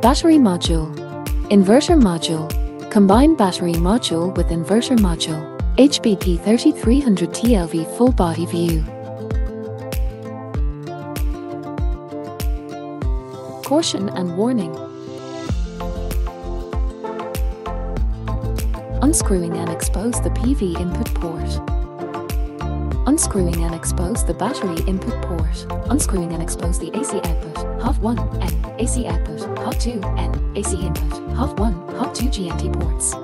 Battery module. Inverter module. Combined battery module with inverter module. HBP 3300 TLV full body view. Caution and warning. Unscrewing and expose the PV input port. Unscrewing and expose the battery input port. Unscrewing and expose the AC output. Hot 1 N AC output. Hot 2 N AC input. Hot 1 Hot 2 GND ports.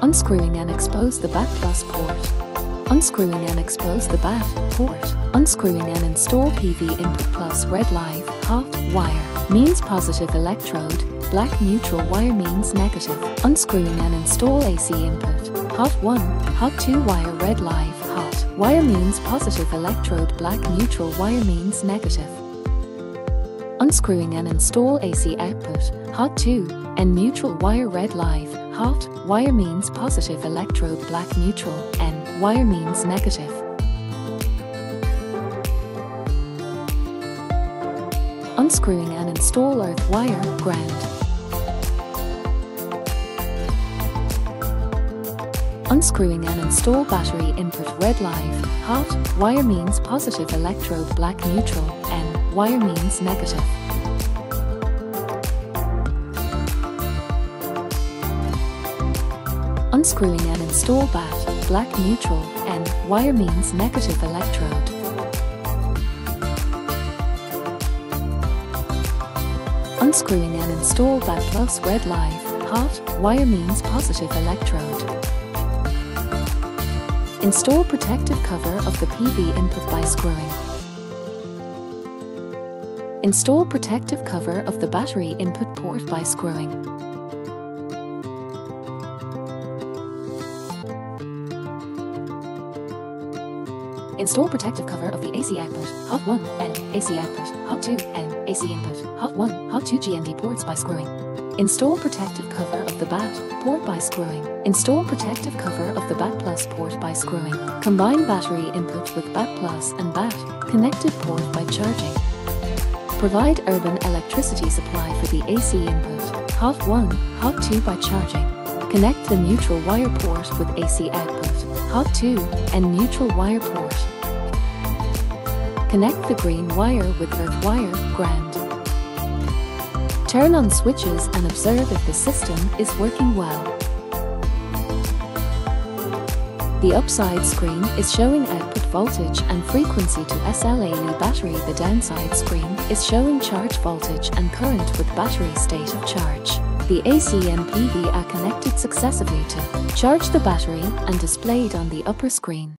Unscrewing and expose the BAT plus port. Unscrewing and expose the BAT port. Unscrewing and install PV input plus red live hot wire means positive electrode. Black neutral wire means negative. Unscrewing and install AC input. Hot 1 Hot 2 wire red live hot. Wire means positive electrode, black neutral wire means negative. Unscrewing and install AC output, hot 2, and neutral wire red live, hot, wire means positive electrode, black neutral, and wire means negative. Unscrewing and install earth wire, ground. Unscrewing and install battery input red live, hot, wire means positive electrode black neutral, and wire means negative. Unscrewing and install bat, black neutral, and wire means negative electrode. Unscrewing and install bat plus red live, hot, wire means positive electrode. Install protective cover of the PV input by screwing. Install protective cover of the battery input port by screwing. Install protective cover of the AC output, Hot 1 and AC output, Hot 2 and AC input, Hot 1, Hot 2 GND ports by screwing. Install protective cover of the BAT port by screwing. Install protective cover of the BAT Plus port by screwing. Combine battery input with BAT Plus and BAT connected port by charging. Provide urban electricity supply for the AC input. Hot 1, Hot 2 by charging. Connect the neutral wire port with AC output. Hot 2 and neutral wire port. Connect the green wire with earth wire, ground. Turn on switches and observe if the system is working well. The upside screen is showing output voltage and frequency to SLAE battery. The downside screen is showing charge voltage and current with battery state of charge. The AC and PV are connected successively to charge the battery and displayed on the upper screen.